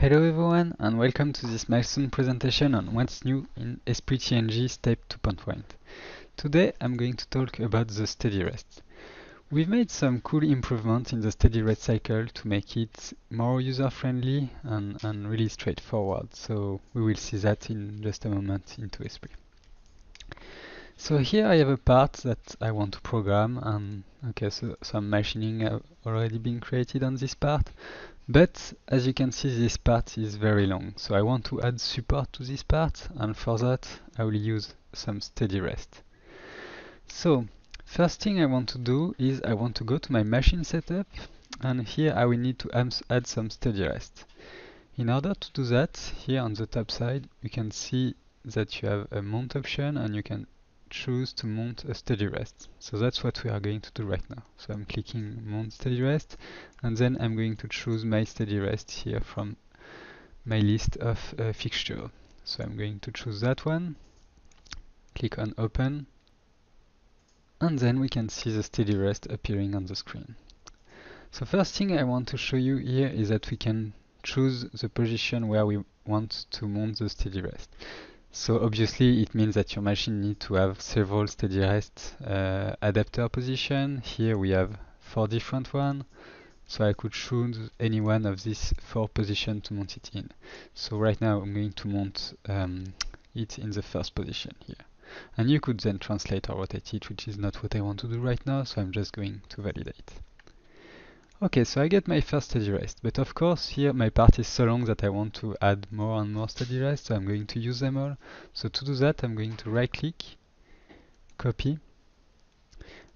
Hello everyone and welcome to this milestone presentation on what's new in Esprit TNG Step 2.1. Today I'm going to talk about the steady rest. We've made some cool improvements in the steady rest cycle to make it more user-friendly and, and really straightforward, so we will see that in just a moment into Esprit. So here I have a part that I want to program and okay so some machining have already been created on this part but as you can see this part is very long so I want to add support to this part and for that I will use some steady rest. So first thing I want to do is I want to go to my machine setup and here I will need to add some steady rest. In order to do that here on the top side you can see that you have a mount option and you can choose to mount a steady rest. So that's what we are going to do right now. So I'm clicking mount steady rest and then I'm going to choose my steady rest here from my list of uh, fixture. So I'm going to choose that one, click on open and then we can see the steady rest appearing on the screen. So first thing I want to show you here is that we can choose the position where we want to mount the steady rest. So obviously it means that your machine needs to have several steady rest uh, adapter position. Here we have four different ones. So I could choose any one of these four positions to mount it in. So right now I'm going to mount um, it in the first position here. And you could then translate or rotate it, which is not what I want to do right now, so I'm just going to validate. Okay, so I get my first steady rest, but of course here my part is so long that I want to add more and more steady rest, so I'm going to use them all. So to do that I'm going to right click, copy,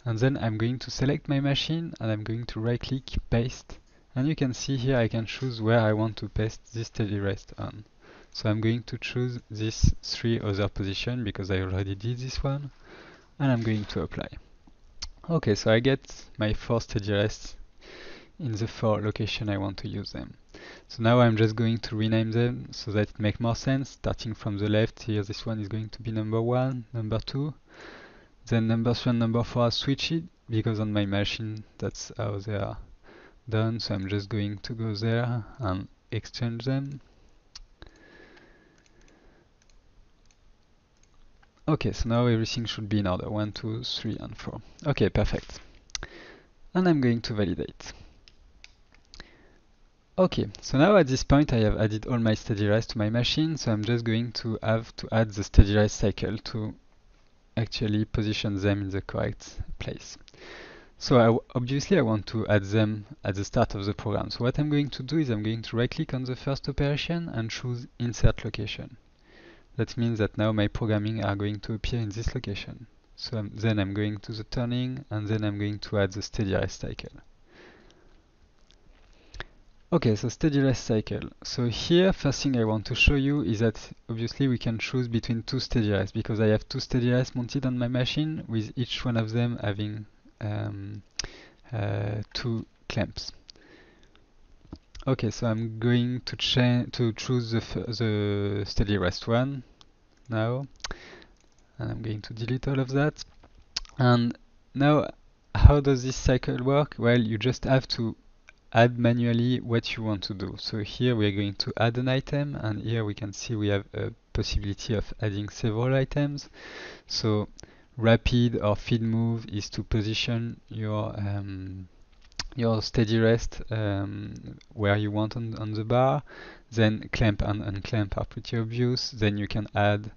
and then I'm going to select my machine and I'm going to right click, paste, and you can see here I can choose where I want to paste this steady rest on. So I'm going to choose this three other position because I already did this one, and I'm going to apply. Okay, so I get my four steady in the four location I want to use them. So now I'm just going to rename them so that it makes more sense. Starting from the left here, this one is going to be number one, number two. Then number three and number four are switched because on my machine that's how they are done. So I'm just going to go there and exchange them. Okay, so now everything should be in order. One, two, three, and four. Okay, perfect. And I'm going to validate. Okay, so now at this point I have added all my steady rest to my machine, so I'm just going to have to add the steady rest cycle to actually position them in the correct place. So I obviously I want to add them at the start of the program. So what I'm going to do is I'm going to right click on the first operation and choose insert location. That means that now my programming are going to appear in this location. So I'm, then I'm going to the turning and then I'm going to add the steady rest cycle. Okay, so steady rest cycle. So here, first thing I want to show you is that obviously we can choose between two steady rests because I have two steady rests mounted on my machine with each one of them having um, uh, two clamps. Okay, so I'm going to to choose the, the steady rest one now, and I'm going to delete all of that. And now, how does this cycle work? Well, you just have to add manually what you want to do. So here we are going to add an item and here we can see we have a possibility of adding several items. So rapid or feed move is to position your um, your steady rest um, where you want on, on the bar. Then clamp and unclamp are pretty obvious. Then you can add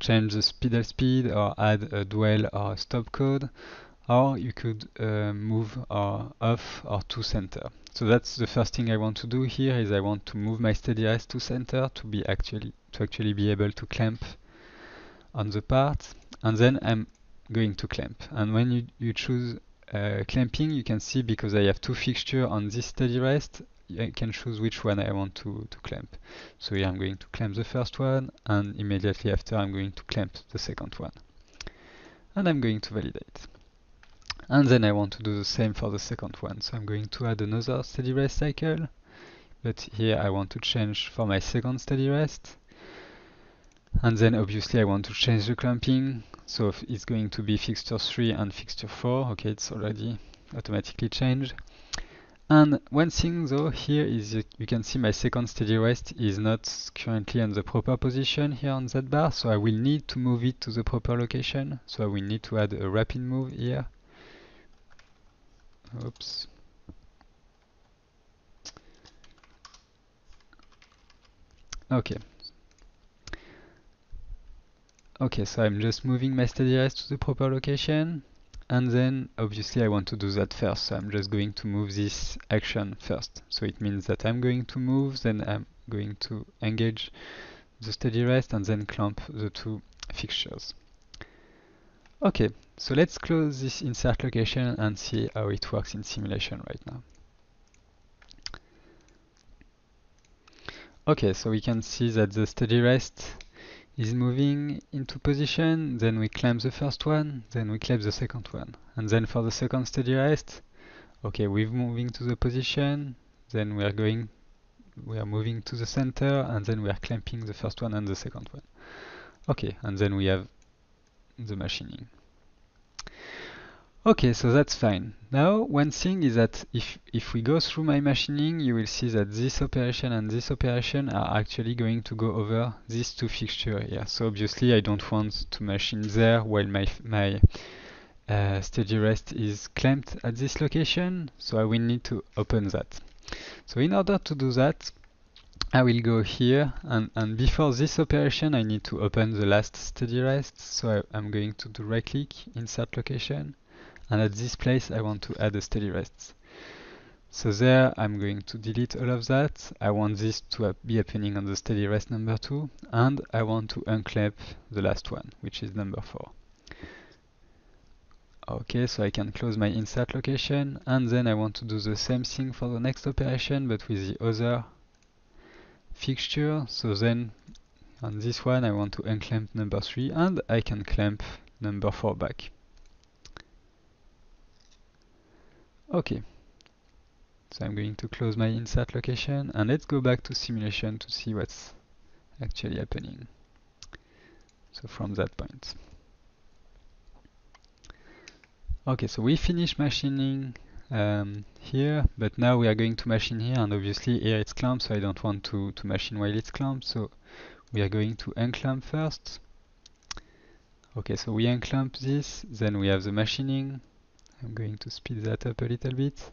change the pedal speed or add a dwell or a stop code or you could uh, move or off or to center. So that's the first thing I want to do here is I want to move my steady rest to center to be actually to actually be able to clamp on the part and then I'm going to clamp and when you, you choose uh, clamping you can see because I have two fixtures on this steady rest I can choose which one I want to, to clamp. So here I'm going to clamp the first one and immediately after I'm going to clamp the second one. And I'm going to validate. And then I want to do the same for the second one. So I'm going to add another steady rest cycle. But here I want to change for my second steady rest. And then obviously I want to change the clamping. So it's going to be fixture 3 and fixture 4. Okay, it's already automatically changed. And one thing though here is you, can see my second steady rest is not currently on the proper position here on that bar, so I will need to move it to the proper location. So I will need to add a rapid move here. Oops. Okay. Okay, so I'm just moving my steady rest to the proper location and then obviously I want to do that first so I'm just going to move this action first so it means that I'm going to move then I'm going to engage the steady rest and then clamp the two fixtures okay so let's close this insert location and see how it works in simulation right now okay so we can see that the steady rest is moving into position, then we clamp the first one, then we clamp the second one. And then for the second steady rest, okay, we're moving to the position, then we are going, we are moving to the center, and then we are clamping the first one and the second one. Okay, and then we have the machining. Okay, so that's fine. Now, one thing is that if, if we go through my machining, you will see that this operation and this operation are actually going to go over these two fixtures here. So obviously I don't want to machine there while my, my uh, steady rest is clamped at this location, so I will need to open that. So in order to do that, I will go here and, and before this operation I need to open the last steady rest so I, am going to do right click insert location and at this place I want to add a steady rest. So there I'm going to delete all of that. I want this to be happening on the steady rest number 2 and I want to unclip the last one which is number 4. Okay, so I can close my insert location and then I want to do the same thing for the next operation but with the other fixture. So then on this one I want to unclamp number 3 and I can clamp number 4 back. Okay. So I'm going to close my insert location and let's go back to simulation to see what's actually happening. So from that point. Okay, so we finished machining um, here, but now we are going to machine here, and obviously here it's clamped, so I don't want to, to machine while it's clamped, so we are going to unclamp first. Okay, so we unclamp this, then we have the machining, I'm going to speed that up a little bit.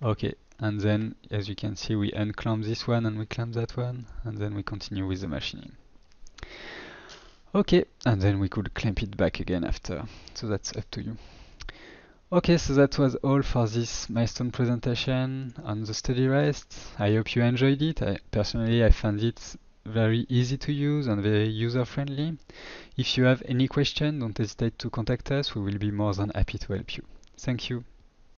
Okay, and then as you can see we unclamp this one and we clamp that one and then we continue with the machining. Okay, and then we could clamp it back again after, so that's up to you. Okay, so that was all for this milestone presentation on the steady rest. I hope you enjoyed it. I, personally, I found it very easy to use and very user friendly. If you have any question, don't hesitate to contact us. We will be more than happy to help you. Thank you.